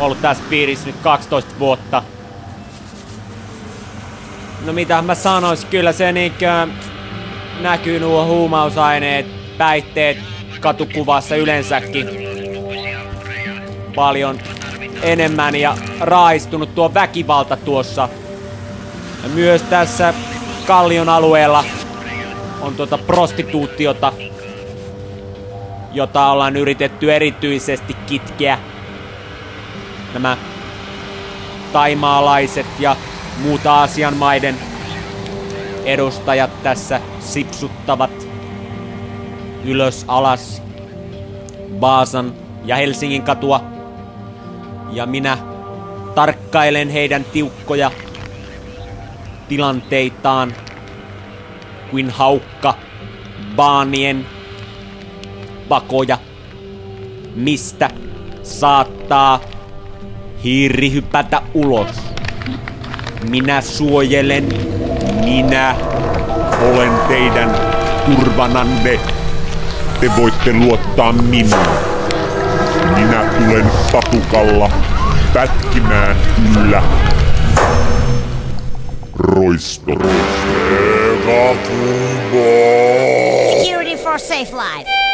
ollut tässä piirissä nyt 12 vuotta. No mitä mä sanois, kyllä se niinkö näkyy nuo huumausaineet, päihteet katukuvassa yleensäkin paljon enemmän ja raistunut tuo väkivalta tuossa. Ja myös tässä Kallion alueella on tuota prostituutiota, jota ollaan yritetty erityisesti kitkeä. Nämä taimaalaiset ja muut Aasian maiden edustajat tässä sipsuttavat ylös alas Baasan ja Helsingin katua. Ja minä tarkkailen heidän tiukkoja tilanteitaan kuin haukka baanien pakoja, mistä saattaa hiiri hypätä ulos. Minä suojelen, minä olen teidän turvananne. Te voitte luottaa minuun. Minä tulen patukalla pätkimään kyllä. Roisto. Security for safe life.